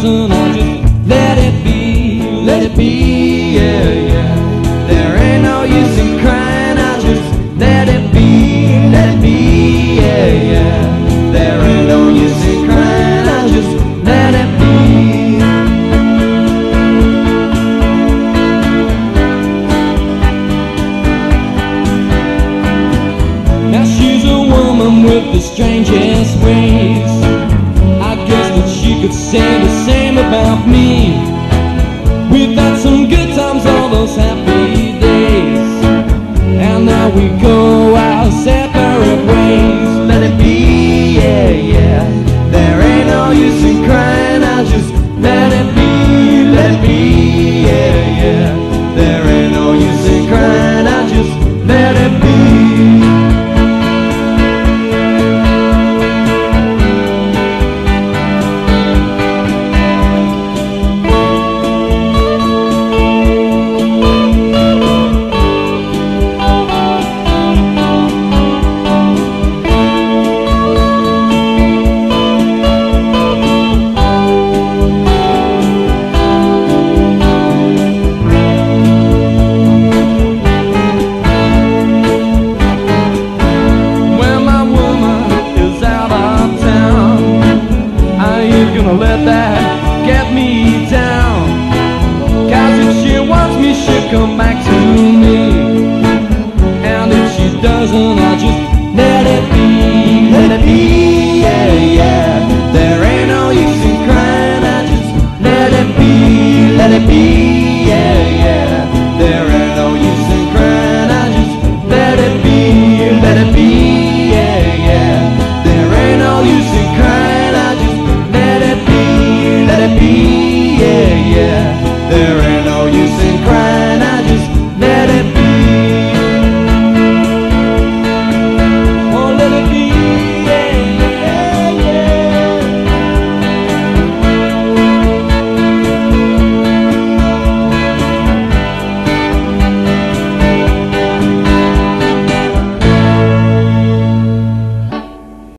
she doesn't, just let it be, let it be, yeah, yeah. There ain't no use in crying, I'll just let it be, let it be, yeah, yeah. There ain't no use in crying, I'll just let it be. Now she's a woman with the strangest ways. I guess that she could say about me. We've had some good times, all those happy days, and now we go. gonna let that get me down. Cause if she wants me, she'll come back to me.